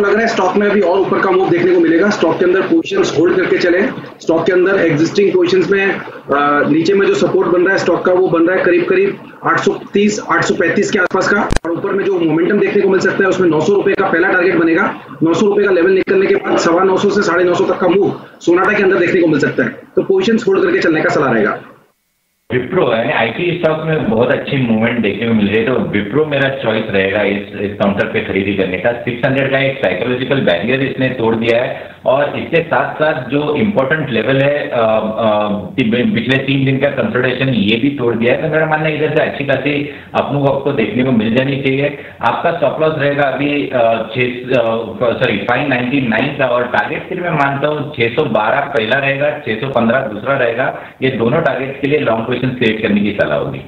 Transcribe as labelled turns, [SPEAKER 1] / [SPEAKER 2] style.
[SPEAKER 1] को लग रहा है स्टॉक में अभी और ऊपर का मूव देखने को मिलेगा। स्टॉक के अंदर पोजीशंस होल्ड करके चले। स्टॉक के अंदर एग्जिस्टिंग पोजीशंस में आ, नीचे में जो सपोर्ट बन रहा है स्टॉक का वो बन रहा है करीब करीब 830 835 के आसपास का। और ऊपर में जो मोमेंटम देखने को मिल सकता है उसमें नौ सौ रुपए का पहला टारगेट बनेगा। नौ सौ रुपए का लेवल निकलने के बाद सवा नौ सौ साढ़े नौ तक का मूव सोनाटा के अंदर देखने को मिल सकता है। तो पोजिशन होल्ड करके चलने का सलाह रहेगा।
[SPEAKER 2] विप्रो है आईटी स्टॉक में बहुत अच्छी मूवमेंट देखने को मिल रही है तो विप्रो मेरा चॉइस रहेगा इस इस काउंटर पे खरीदी करने का। 600 का एक साइकोलॉजिकल बैरियर इसने तोड़ दिया है, और इसके साथ साथ जो इम्पोर्टेंट लेवल है पिछले तीन दिन का कंसल्टेशन ये भी तोड़ दिया है। तो मेरा मानना है इधर से अच्छी खासी अपनों आपको देखने को मिल जानी चाहिए। आपका स्टॉप लॉस रहेगा अभी छः सॉरी फाइव नाइन्टी नाइन का, और टारगेट लिए मैं मानता हूँ छः सौ बारह पहला रहेगा छः सौ पंद्रह दूसरा रहेगा। ये दोनों टारगेट के लिए लॉन्ग पोजिशन क्रिएट करने की सलाह होगी।